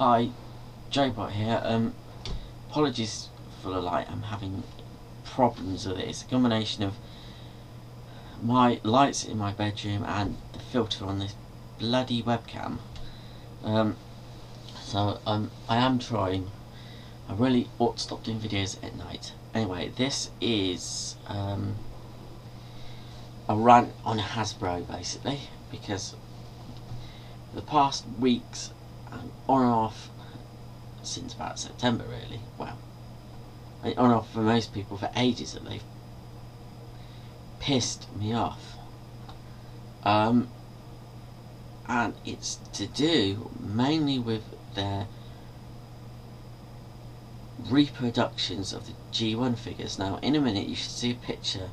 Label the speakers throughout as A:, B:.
A: Hi, JBot here. Um, apologies for the light. I'm having problems with it. It's a combination of my lights in my bedroom and the filter on this bloody webcam. Um, so um, I am trying. I really ought to stop doing videos at night. Anyway, this is um, a rant on Hasbro basically because the past weeks and on and off since about September really. Well on and off for most people for ages that they've pissed me off. Um, and it's to do mainly with their reproductions of the G1 figures. Now in a minute you should see a picture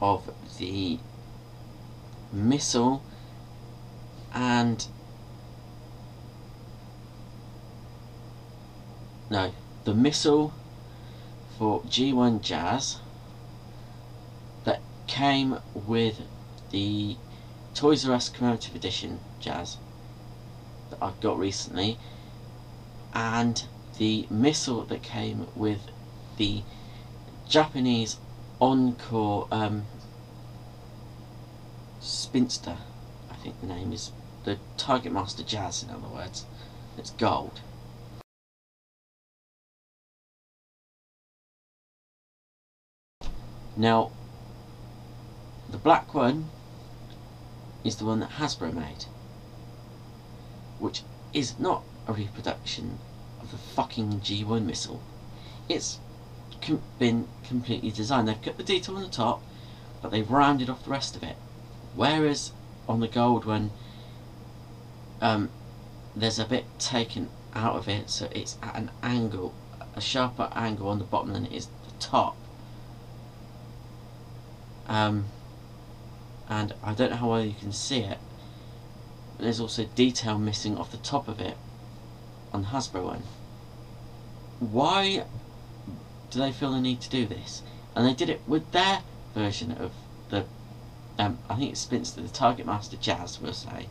A: of the missile and no the missile for G1 Jazz that came with the Toys R Us commemorative edition Jazz that I've got recently and the missile that came with the Japanese Encore um, Spinster, I think the name is the Target Master Jazz in other words. It's gold. Now, the black one is the one that Hasbro made, which is not a reproduction of the fucking G1 missile. It's com been completely designed. They've cut the detail on the top, but they've rounded off the rest of it. Whereas on the gold one, um, there's a bit taken out of it, so it's at an angle, a sharper angle on the bottom than it is the top. Um, and I don't know how well you can see it. There's also detail missing off the top of it on the Hasbro one. Why do they feel the need to do this? And they did it with their version of the, um, I think it's Spinster, the Target Master Jazz, we'll say.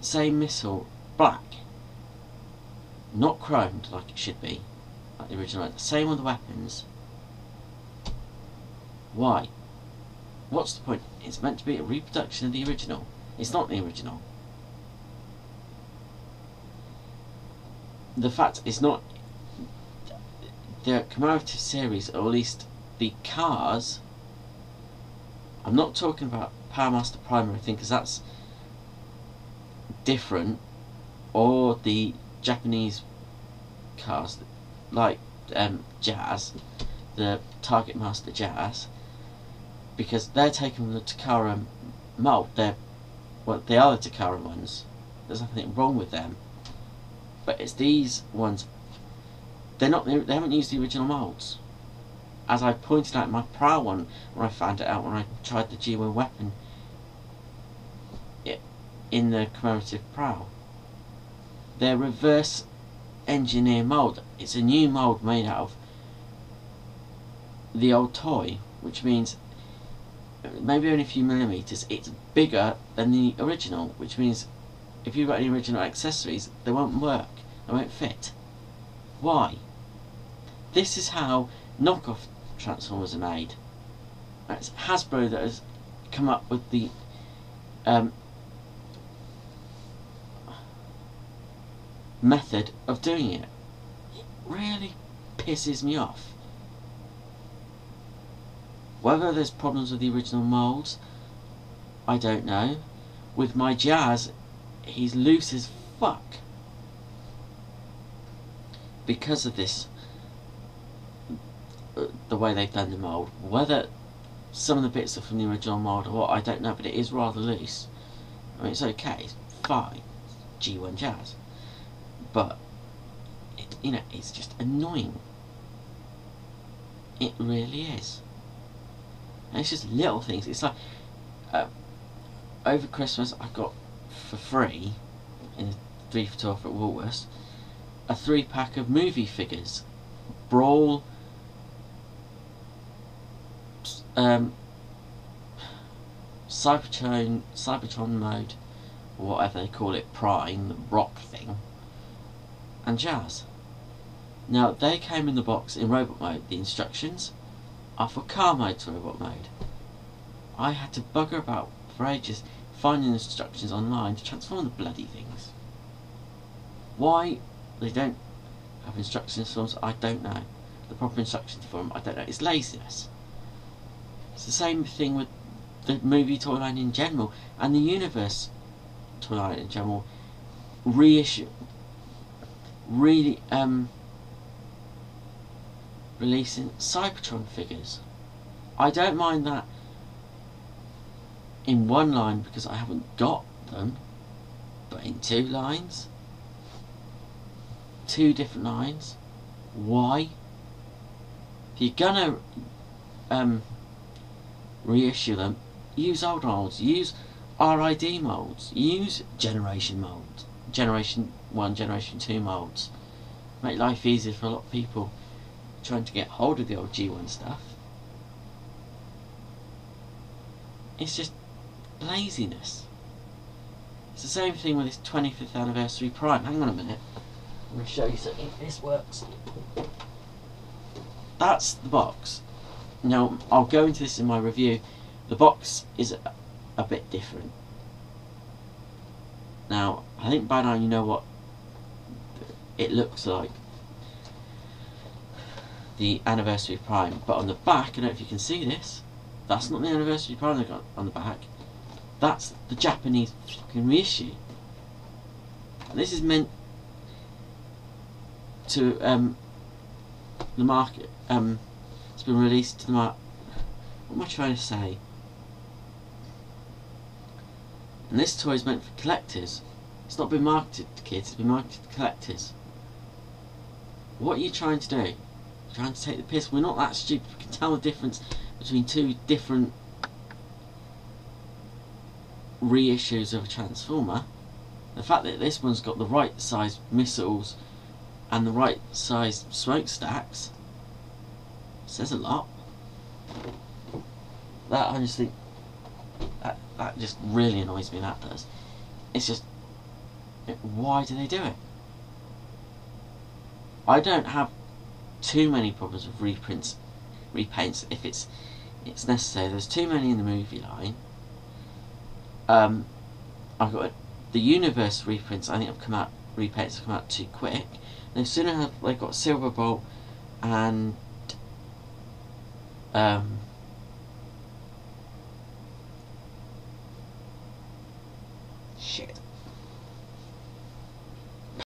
A: Same missile, black. Not chromed like it should be, like the original. Same with the weapons. Why? What's the point? It's meant to be a reproduction of the original. It's not the original. The fact it's not the commemorative series, or at least the cars. I'm not talking about Power Powermaster Primary thing because that's different, or the Japanese cars like um, Jazz, the Target Master Jazz because they're taking the Takara mold. They're well, they are the Takara ones. There's nothing wrong with them. But it's these ones. They're not. They haven't used the original molds. As I pointed out my Prowl one, when I found it out when I tried the G1 weapon in the commemorative Prowl. They're reverse engineer mold. It's a new mold made out of the old toy, which means maybe only a few millimeters, it's bigger than the original, which means if you've got any original accessories, they won't work, they won't fit. Why? This is how knockoff Transformers are made. It's Hasbro that has come up with the um, method of doing it. It really pisses me off. Whether there's problems with the original moulds, I don't know. With my Jazz, he's loose as fuck. Because of this, uh, the way they've done the mould. Whether some of the bits are from the original mould or what, I don't know, but it is rather loose. I mean, it's okay, it's fine. G1 Jazz. But, it, you know, it's just annoying. It really is. And it's just little things. It's like uh, over Christmas I got for free in a three for twelve at Woolworths a three pack of movie figures, Brawl, um, Cybertron, Cybertron mode, whatever they call it, Prime, rock thing, and Jazz. Now they came in the box in robot mode. The instructions are for car mode to robot mode. I had to bugger about for ages finding instructions online to transform the bloody things. Why they don't have instructions for them, I don't know. The proper instructions for them, I don't know. It's laziness. It's the same thing with the movie Toyline in general and the universe Toyline in general. Reissue, really, um, releasing Cybertron figures. I don't mind that in one line because I haven't got them, but in two lines, two different lines, why? If you're gonna um, reissue them, use old molds, use RID molds, use generation molds, generation 1, generation 2 molds. Make life easier for a lot of people trying to get hold of the old G1 stuff. It's just laziness. It's the same thing with this 25th anniversary Prime. Hang on a minute. I'm going to show you something this works. That's the box. Now, I'll go into this in my review. The box is a, a bit different. Now, I think by now you know what it looks like. The anniversary prime. But on the back, I don't know if you can see this, that's not the anniversary prime they got on the back. That's the Japanese fucking reissue. And this is meant to um, the market. Um, it's been released to the market. What am I trying to say? And this toy is meant for collectors. It's not been marketed to kids, it's been marketed to collectors. What are you trying to do? Trying to take the piss? We're not that stupid. We can tell the difference between two different reissues of a Transformer. The fact that this one's got the right size missiles and the right size smokestacks says a lot. That think that that just really annoys me. That does. It's just why do they do it? I don't have too many problems with reprints, repaints if it's it's necessary. There's too many in the movie line. Um, I've got the universe reprints. I think have come out repaints have come out too quick. No sooner have they got Silverbolt and um,